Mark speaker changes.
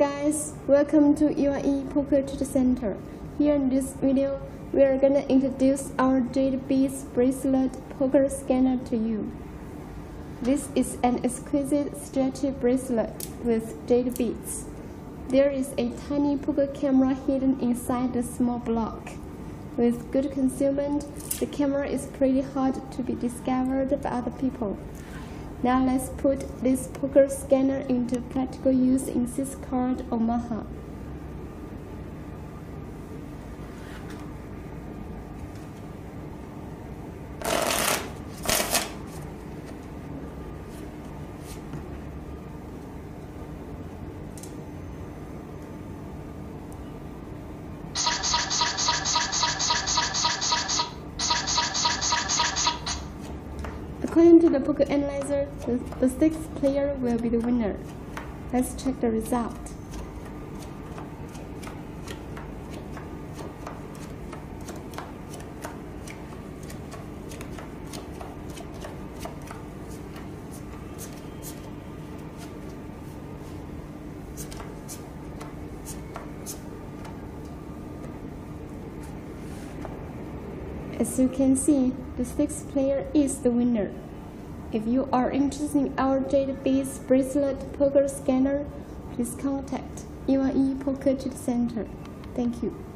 Speaker 1: guys, welcome to UIE Poker Tutor Center. Here in this video, we are gonna introduce our Jade Beads bracelet poker scanner to you. This is an exquisite stretchy bracelet with jade beads. There is a tiny poker camera hidden inside the small block. With good concealment, the camera is pretty hard to be discovered by other people. Now let's put this poker scanner into practical use in Six Card Omaha. According to the poker analyzer, the, the sixth player will be the winner. Let's check the result. As you can see, the sixth player is the winner. If you are interested in our jade beads bracelet poker scanner, please contact UIE Poker Center. Thank you.